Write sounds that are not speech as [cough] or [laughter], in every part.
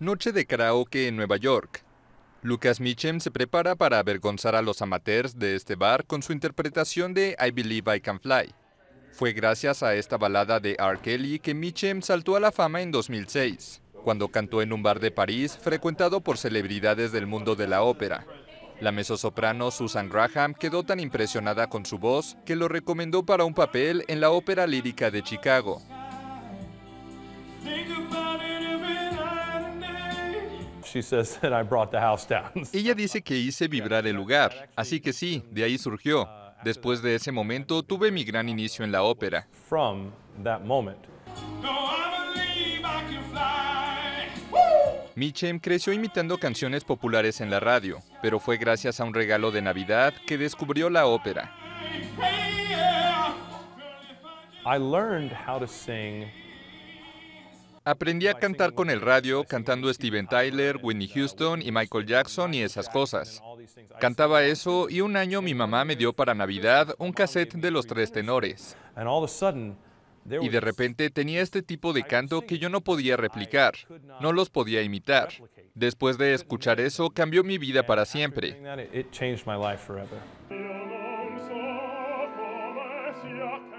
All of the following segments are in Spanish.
Noche de karaoke en Nueva York. Lucas Mitchem se prepara para avergonzar a los amateurs de este bar con su interpretación de I Believe I Can Fly. Fue gracias a esta balada de R. Kelly que Mitchem saltó a la fama en 2006, cuando cantó en un bar de París frecuentado por celebridades del mundo de la ópera. La mezzosoprano Susan Graham quedó tan impresionada con su voz que lo recomendó para un papel en la Ópera Lírica de Chicago. [laughs] Ella dice que hice vibrar el lugar, así que sí, de ahí surgió. Después de ese momento tuve mi gran inicio en la ópera. Mitchem creció imitando canciones populares en la radio, pero fue gracias a un regalo de Navidad que descubrió la ópera. Aprendí a cantar con el radio cantando Steven Tyler, Whitney Houston y Michael Jackson y esas cosas. Cantaba eso y un año mi mamá me dio para Navidad un cassette de los tres tenores. Y de repente tenía este tipo de canto que yo no podía replicar, no los podía imitar. Después de escuchar eso, cambió mi vida para siempre.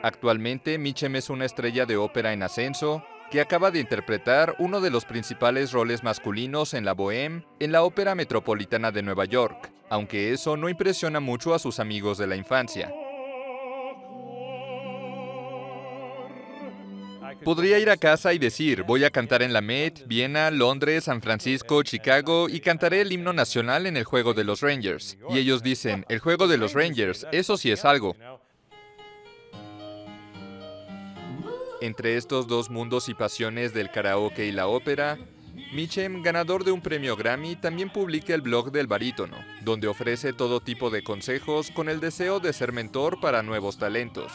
Actualmente, Michem es una estrella de ópera en ascenso que acaba de interpretar uno de los principales roles masculinos en la Bohème en la Ópera Metropolitana de Nueva York, aunque eso no impresiona mucho a sus amigos de la infancia. Podría ir a casa y decir, voy a cantar en la Met, Viena, Londres, San Francisco, Chicago y cantaré el himno nacional en el juego de los Rangers. Y ellos dicen, el juego de los Rangers, eso sí es algo. Entre estos dos mundos y pasiones del karaoke y la ópera, Michem, ganador de un premio Grammy, también publica el blog del barítono, donde ofrece todo tipo de consejos con el deseo de ser mentor para nuevos talentos.